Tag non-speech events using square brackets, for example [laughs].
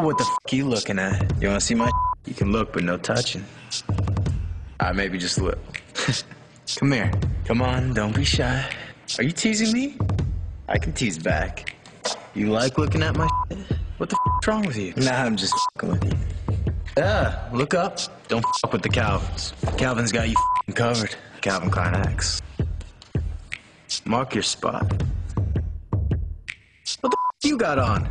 What the f you looking at? You wanna see my You can look, but no touching. I maybe just look. [laughs] Come here. Come on, don't be shy. Are you teasing me? I can tease back. You like looking at my What the f wrong with you? Nah, I'm just fing with you. Yeah, look up. Don't fuck with the Calvins. Calvin's got you covered. Calvin Klein X. Mark your spot. What the f you got on?